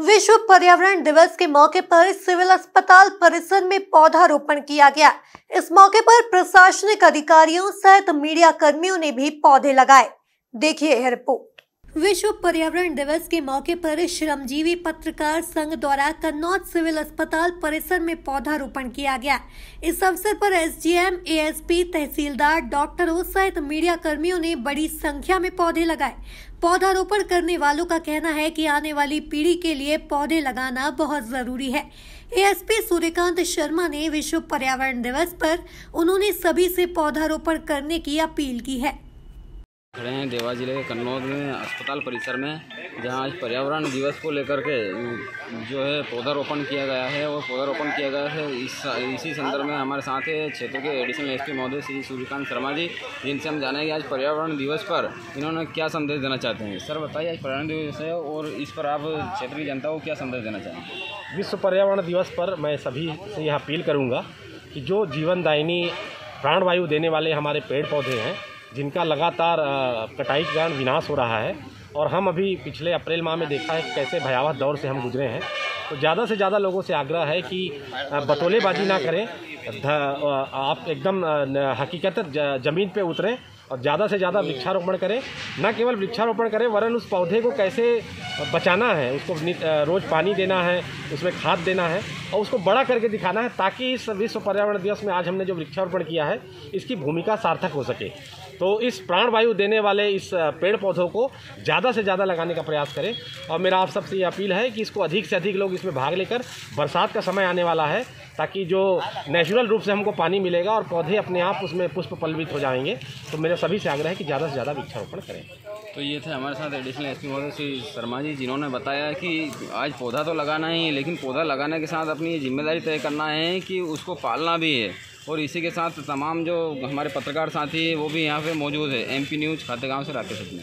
विश्व पर्यावरण दिवस के मौके पर सिविल अस्पताल परिसर में पौधारोपण किया गया। इस मौके पर प्रशासनिक अधिकारियों सहित मीडिया कर्मियों ने भी पौधे लगाए। देखिए रिपोर्ट। विश्व पर्यावरण दिवस के मौके पर श्रमजीवी पत्रकार संघ द्वारा कन्नौज सिविल अस्पताल परिसर में पौधारोपण किया गया। इस अवसर पर एसडीएम, एएसपी, तहसीलदार डॉक्टरों सहित मीडिया कर्मियों ने बड़ी संख्या में पौधे लगाए। पौधारोपण करने वालों का कहना है कि आने वाली पीढ़ी के लिए पौधे लगाना बहुत ज़रूरी है। एएसपी सूर्यकांत शर्मा ने विश्व पर्यावरण दिवस पर उन्होंने सभी से पौधारोपण करने की अपील की है। खड़े हैं देवा ज़िले के कन्नौज में, अस्पताल परिसर में, जहाँ आज पर्यावरण दिवस को लेकर के, जो है, पौधारोपण किया गया है। और पौधारोपण किया गया है इस, इसी संदर्भ में हमारे साथ है क्षेत्र के एडिशनल एसपी महोदय श्री सूर्यकांत शर्मा जी, जिनसे हम जानेंगे आज पर्यावरण दिवस पर इन्होंने क्या संदेश देना चाहते हैं। सर, बताइए आज पर्यावरण दिवस है और इस पर आप क्षेत्र की जनता को क्या संदेश देना चाहेंगे? विश्व पर्यावरण दिवस पर मैं सभी से यह अपील करूँगा कि जो जीवनदायिनी प्राणवायु देने वाले हमारे पेड़ पौधे हैं जिनका लगातार कटाई के कारण विनाश हो रहा है और हम अभी पिछले अप्रैल माह में देखा है कैसे भयावह दौर से हम गुजरे हैं। तो ज़्यादा से ज़्यादा लोगों से आग्रह है कि बटोलेबाजी ना करें आप एकदम हकीकत ज़मीन पे उतरें और ज़्यादा से ज़्यादा वृक्षारोपण करें। न केवल वृक्षारोपण करें, वरन उस पौधे को कैसे बचाना है, उसको रोज़ पानी देना है, उसमें खाद देना है और उसको बड़ा करके दिखाना है ताकि इस विश्व पर्यावरण दिवस में आज हमने जो वृक्षारोपण किया है, इसकी भूमिका सार्थक हो सके। तो इस प्राणवायु देने वाले इस पेड़ पौधों को ज़्यादा से ज़्यादा लगाने का प्रयास करें और मेरा आप सबसे ये अपील है कि इसको अधिक से अधिक लोग इसमें भाग लेकर बरसात का समय आने वाला है ताकि जो नेचुरल रूप से हमको पानी मिलेगा और पौधे अपने आप उसमें पुष्प पल्वित हो जाएँगे। तो मेरा सभी से आग्रह है कि ज़्यादा से ज़्यादा वृक्षारोपण करें। तो ये थे हमारे साथ additional S P Shri Sharma ji, जिन्होंने बताया कि आज पौधा तो लगाना ही है, लेकिन पौधा लगाने के साथ अपनी ज़िम्मेदारी तय करना है कि उसको पालना भी है। और इसी के साथ तमाम जो हमारे पत्रकार साथी हैं, वो भी यहाँ पे मौजूद है। एमपी न्यूज़ खातेगांव से राकेश सचिन